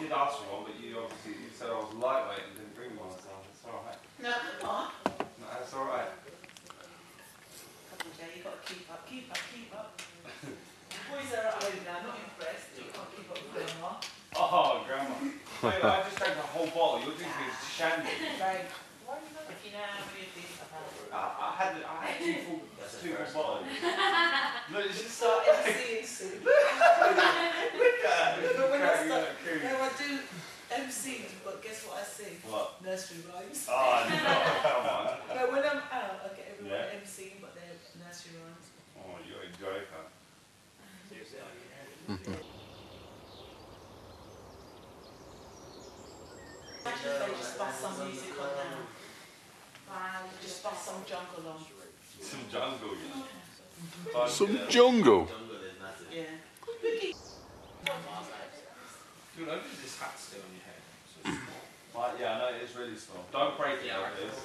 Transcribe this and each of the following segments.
did ask for one, but you obviously you said I was lightweight and didn't bring one, so it's alright. No, come on. No, it's alright. Come on, Jay, you got to keep up, keep up, keep up. The boys are at home now, not impressed. You can't keep up with grandma. Oh, grandma. Wait, I just drank a whole bottle. You're drinking ah. shandy. Babe, why are you not looking at how many of these I have? I, I had I had two full two full bottles. Look, it's just Start like MCing soon. look at her. When I Cracking start, that coon. no, I do MC, but guess what I sing? What? Nursery rhymes. Ah, oh no, come on. No, when I'm out, I get everyone Yeah. MCing, but they're nursery rhymes. Oh, you're a joker. Mm-hmm. Imagine if they just bust some music on now. Wow, just bust some jungle on. Some jungle, you know. Fun, Some yeah. jungle. Yeah. Dude, look at this hat still on your head. So small. Like, yeah, I know it is really small. Don't break it like this.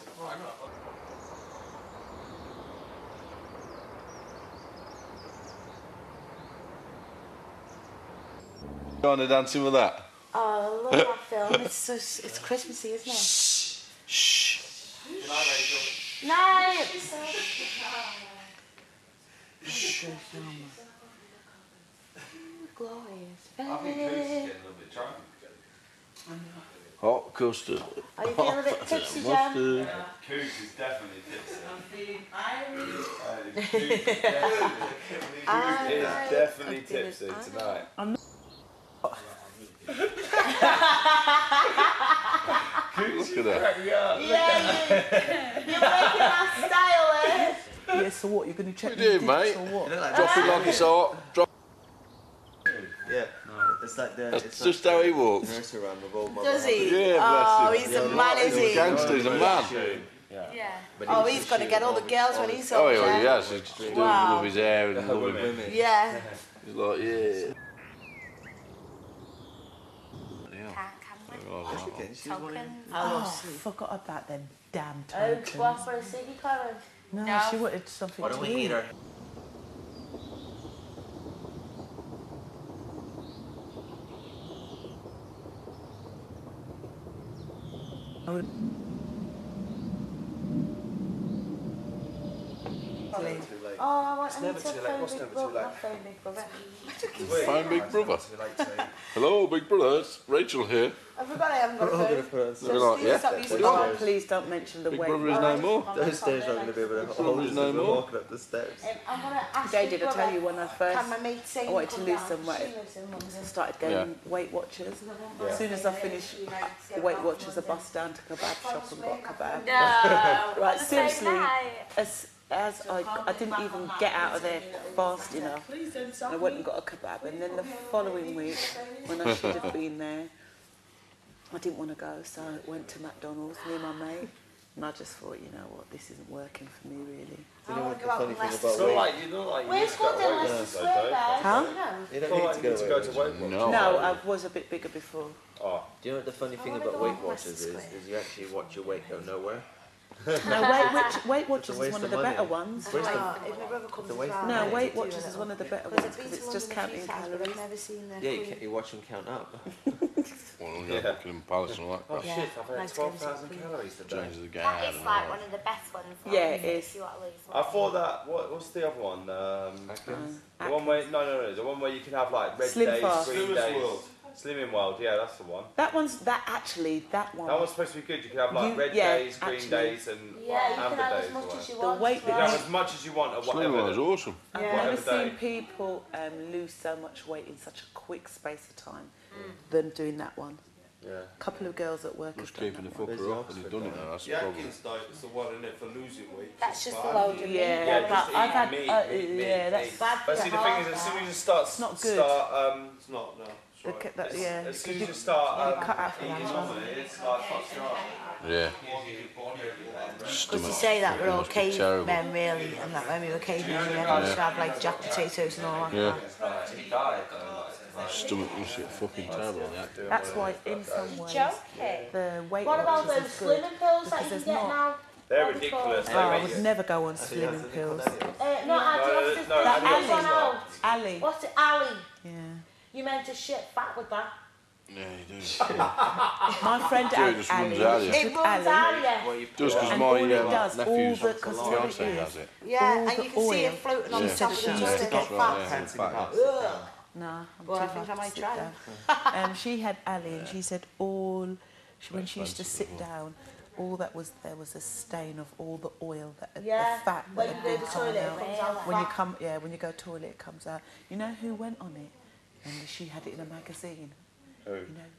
Kind of dancing with that. Oh, I love that film. It's so it's Christmassy, isn't it? Shh. Good night, Rachel. Night. Glorious. I think Coos is getting a little bit drunk. Hot custard. Are you feeling a bit tipsy, Jan? Mustard. Coos is definitely tipsy. I'm feeling Irish. Uh, Coos is definitely, is I'm feeling tipsy tonight. Look at that. crack. Yeah, you, you're making that style, eh? Yeah, so what? You're going to check What you doing, mate? or what? Drop it like it's hot. Drop. Yeah, it's like the. That's it's just like how he walks. Nursery rhyme of old mother. Does he? Yeah, oh, bless him. he's a man, is He's a gangster. He's a man. Yeah. But Oh, was he's the going to get all the girls when all he's Oh, older. yeah, yes. He's doing Wow. with his hair and The loving women. Yeah. He's like, yeah. Can, can? Oh, she's one of Token. Oh, forgot about them damn Oh, tokens. go for a ciggy, Karen. No, No. she wanted something Why don't to we eat. her? I would- Never too late. Oh, I want It's I never need to too late. phone What's Big never too Brother. late? Phone Big Brother. Phone Big Brother. It's never too late to- Hello, Big Brother. It's Rachel here. I forgot I haven't got a We're all gonna phone. put So like, yeah. stop using Oh, my please don't mention the Big weight. Brother is no more. Those stairs aren't going to be able to hold Brother's us no more. walking up the steps. Um, I'm gonna ask Jay, Big did I Brother, tell you when I first Can my mate say I wanted to lose some weight. She lives in London. started going Weight Watchers. As soon as I finished Weight Watchers, I bust down to kebab shop and got kebab. No. Right, seriously. night. As as I, I didn't even get out of there fast enough. I went and got a kebab, and then the following week, when I should have been there, I didn't want to go, so I went to McDonald's near my mate, and I just thought, you know what, this isn't working for me really. You know what the go funny thing about It's not weight? like you not like you Where's need to Gordon away Leicester with Square, though. Huh? No. You don't need like to you go to go to Weight Watchers. No. No, I was a bit bigger before. Oh, Do you know what the funny thing about go Weight Watchers is? Is you actually watch your weight go nowhere. No, Weight, Watch, Weight Watchers is one of of the money. better ones. Where's the- if my brother comes the waste around, of No. Weight Watchers is one of the better ones because it's just counting few calories. I've never seen their Yeah, you, queen. can, you watch them count up. Well, I'm Buckingham Palace and all that oh. Yeah. shit! I've had Nice twelve games of thousand Queen. calories today. Changes the game. That is like one of the best ones. like, Yeah, it makes is. you at least I thought that. What, what's the other one? Um, the one where no, no, no, the one where you can have like red Slim days, Fast. green days. World. Slimming World, yeah, that's the one. That one's that actually that one. That one's supposed to be good. You can have like You- red yeah, days, green actually. days, and Yeah, you can amber have days. as much or as you The want. weight You can have as much as you want or Slim whatever. was awesome. I've Yeah. never Whatever day. seen people um, lose so much weight in such a quick space of time than doing that one. Yeah. A couple of girls at work have Just done keeping the that one. Fucker the up and he's done it now. That's the The problem. Atkins diet is the one in it for losing weight. That's just the bad. load of meat. Yeah, Yeah, but I've eat had meat, uh, meat, meat, yeah, meat. that's Bad for But see, your the thing is, as soon as you start, It's not good. start, um, It's not, no. It's the, right. ca- that, yeah. as soon as you- you start um, cut out for eating that. normally, it's like fucks you up. Yeah. Because you say that we're all must be cavemen really, and that when we were cavemen we never used to have like jack potatoes and all that. Yeah. You die, though, like, Stomach must get fucking terrible. That. That's why, in some ways, Joking. the Weight What about those slimming pills that you can get not- now? They're What are they ridiculous. called? They Oh, I would you. never go on slimming pills. Uh, not Adi, what's this no, thing? Adi What's was one not. out? Alli. What's it, Alli? Yeah. You meant to shit fat with that. Yeah, you do. My friend Do it, Alli, just runs Alli, out of you. It took runs Alli, out of you. Well, Just because my all it um, does, all nephew's the- it fiance has it. Yeah, All and you can see it floating on Yeah. the top of the used just to to get get right, yeah. fancy Back. the house. Ugh. No, I'm Well, too I think I might try. down. um, she had Alli, and she said all she, when she used to sit down, all that was there was a stain of all the oil that Yeah, the fat when that you had go to been the coming toilet, it out. comes out When you fat. come, yeah, when you go toilet, it comes out. You know who went on it? And she had it in a magazine. Who? You know.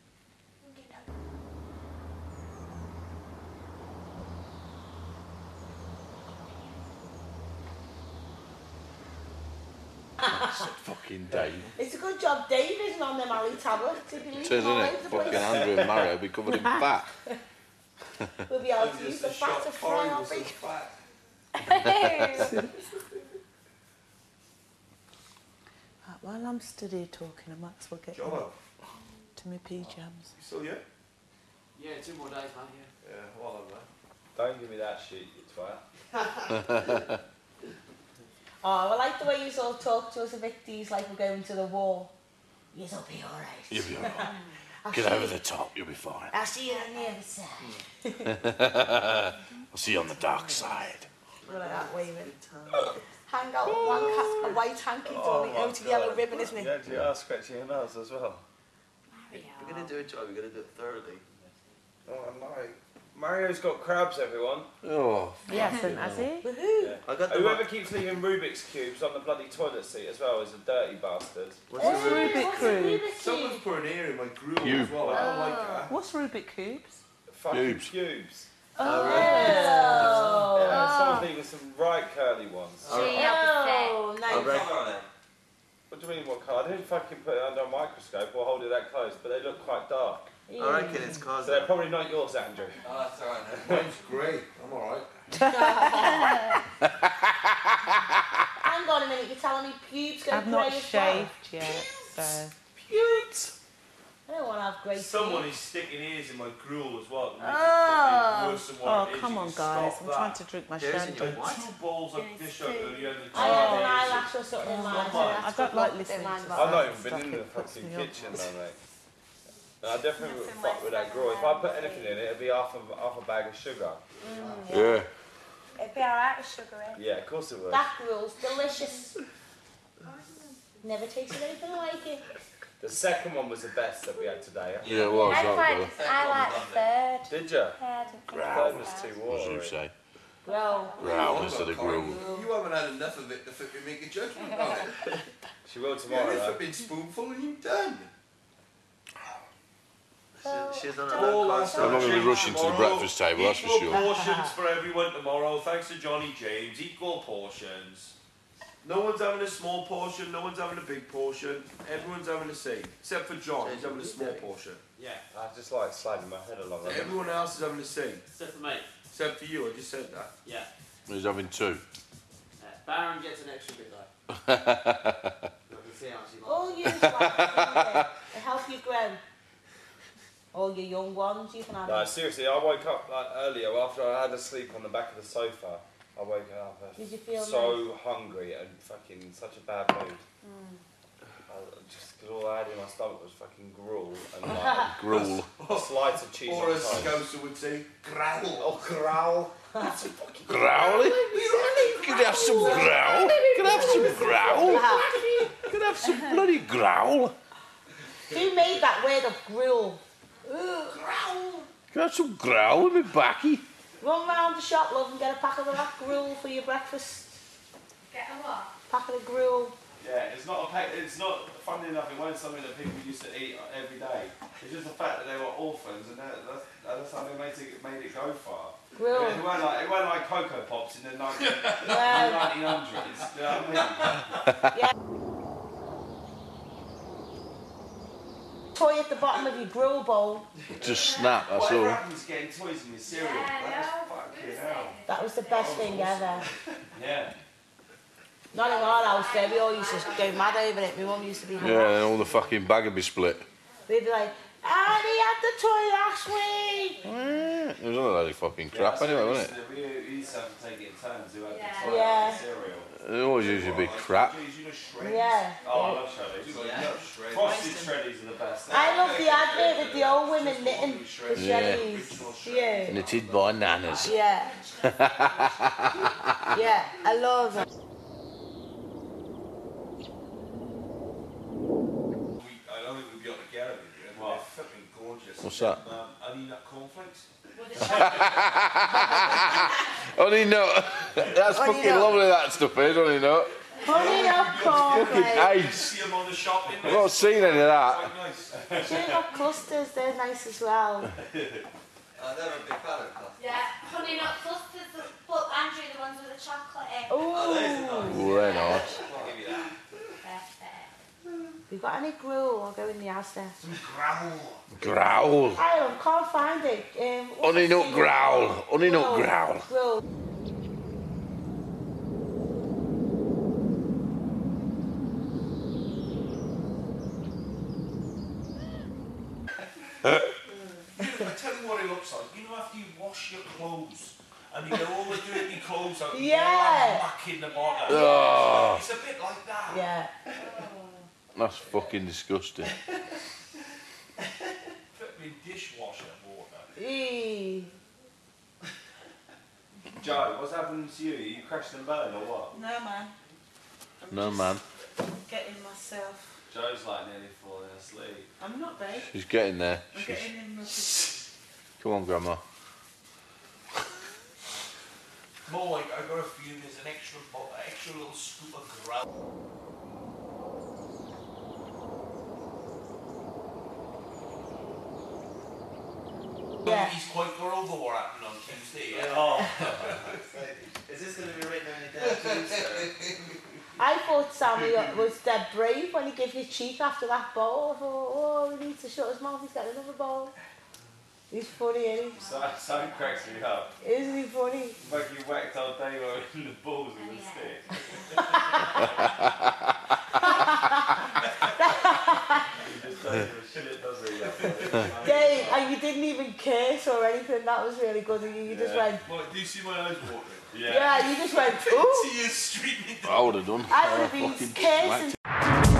Fucking Dave. It's a good job Dave isn't on the Alli tablets. If you It is, isn't it? Fucking Andrew and Mario be covered in fat. we'll be able to use the a fat to fry fire our with some fat. Right, while I'm stood here talking, I might as well get Jono, to my PJs. you still here? Yeah, two more days, mate, yeah. Yeah, well I'm there. Don't give me that shit, you twat. Oh, I like the way you all talk to us evictees like we're going to the war. Yes, I'll be alright. You'll be alright. Get over the top, you'll be fine. I'll see you on the other side. I'll see you on the dark side. Look at that waving. Hang out one ca- a white hanky oh, over to the yellow ribbon, isn't You it? actually are scratching your nose as well. Mario. We're gonna do a job. We're gonna do it thoroughly. Oh no. Mario's got crabs, everyone. Oh, Yes, and has he? Woohoo! I got. Whoever keeps leaving Rubik's cubes on the bloody toilet seat as well is a dirty bastard. What's What's the Rubik what's a Cube? Rubik's Someone's Cube? put an ear in my grill Cube. as well. I don't like oh. that. What's Rubik cubes? Fucking Cubes. cubes. Oh. oh, Yeah, ah. someone's leaving some right curly ones. oh, I nice. reckon. What do you mean, what colour? I didn't fucking put it under a microscope or hold it that close, but they look quite dark. I reckon it's cause. So they're probably not yours, Andrew. Oh, that's alright Mine's great. I'm alright. Hang on a minute, you're telling me pubes go I've not grey as well? shaved yet, so. Pubes! I don't want to have grey Someone pubes. is sticking ears in my grill as well. Oh. it ah. worse than what Oh, come on, guys. I'm that. trying to drink my There's in champagne. your- two bowls of dish over the other I had an eyelash or something in mine. I that's don't like luck. listening mind to. I've not even been in the fucking kitchen though, mate. I definitely would fuck with that grill. If I put anything in it, it'd be half a, half a bag of sugar. Mm. yeah. It'd be alright with sugar in. Yeah, of course it would. That grill's delicious. Never tasted anything like it. The second one was the best that we had today. Yeah, it was, I that quite, was I like the third. Did you? Yeah, I didn't think The third was was too good, as you watery. say. Growl. Growl instead of grill. You haven't had enough of it to fucking make a judgment on it. She will You're tomorrow a though. flipping spoonful and you're done. She's, she's on All a that's I'm not going to be James rushing to the breakfast table, that's for sure. Equal sure. portions for everyone tomorrow. Thanks to Johnny James. Equal portions. No one's having a small portion. No one's having a big portion. Everyone's having the same, except for John. He's having a small portion. Yeah, I just like sliding my head along. like Everyone else is having the same, except for me. except for you. I just said that. Yeah. He's having two. Uh, Baron gets an extra bit though. I can see how much he likes All you like to help you grow. All your young ones, you can have No, them. seriously, I woke up like earlier after I had a sleep on the back of the sofa. I woke up uh, Did you feel so hungry and fucking in such a bad mood. I, just because all I had in my stomach was fucking gruel and like Gruel. slice of cheese Or as toast. Scouser would say, growl. Oh, growl! Growl? Could have some growl? Could have some growl? Could have some bloody growl? Who made that word of gruel? Growl. Could have some growl with me backy? Run round the shop, love, and get a packet of that gruel for your breakfast. Get a what? Packet of the gruel. Yeah, it's not a pa- it's not funny enough. It wasn't something that people used to eat every day. It's just the fact that they were orphans, and that, that's, that's how they made it made it go far. Gruel. It weren't like it weren't like Coco Pops in the 19, Well, 1900s. You know what I mean? toy at the bottom of your grill bowl. Just snap, that's Whatever all. happens to getting toys in your cereal? That's fucking hell. That was the best thing ever. Yeah. Not in our house though, we all used to go mad over it. My mum used to be Yeah, and all the fucking bag would be split. We'd be like, And he had the toy last week. It was all a load of fucking crap anyway, wasn't it? We we used to have to take it in turns who had Yeah. the toilet Yeah. and cereal. It always usually be crap. Jeez, you know Shreds? Yeah. Oh, I love shreddies. Yeah. Frosted shreddies are the best. I love the advert with the old women knitting the Yeah. shreddies. Yeah. Knitted by nanas. Yeah. yeah, I love them. We, I don't think we'll be able to get them in here. What? They're fucking gorgeous. What's that? Um, honey nut cornflakes. Honey nut. That's Honey fucking nut. lovely, that stuff is, honey nut. Honey nut Fucking cornflakes. You ace. see them on the shopping I've not seen any of that. Quite nice. Should clusters, they're nice as well. Oh, I'm never a big fan of coffee. Yeah, honey nut clusters, but Andrew, the ones with the chocolate in. Oh, there's a nice. Ooh, they're nice. I'll give you that. Perfect. You got any gruel? I'll go in the house there. Some gravel. Growl. I can't find it. Um, what's Honey that nut growl. Honey nut Gruel. growl. Gruel. I tell you what it looks like. You know after you wash your clothes and you get all the dirty clothes out, Yeah. you all back in the bottom. Oh, It's a bit like that. Yeah. That's fucking disgusting. Flipping dishwasher water. Eee. Joe, what's happening to you? You crashed and burned or what? No, man. I'm No, just man. Getting myself. Joe's like nearly falling asleep. I'm not, babe. She's getting there. I'm She's... getting in the. Come on, Grandma. More like I got a feeling there's an extra, extra little scoop of gravel. He's quite got over what happened on Tuesday. Yeah? Oh, Is this going to be written down in the Tuesday? I thought Sammy was dead brave when he gave his cheek after that ball. I thought, oh, he needs to shut his mouth, he's got another ball. He's funny, isn't so, so cracks me up. Isn't he funny? Like you whacked old Damo in the balls with oh, a stick. he just does the shit, doesn't he? That's Dave, and you didn't even curse or anything, that was really good of you. You just Yeah. went, Well, do you see my eyes watering? Yeah. yeah, you just went, ooh. Tears streaming down. I would have done. I would have been cursing smacked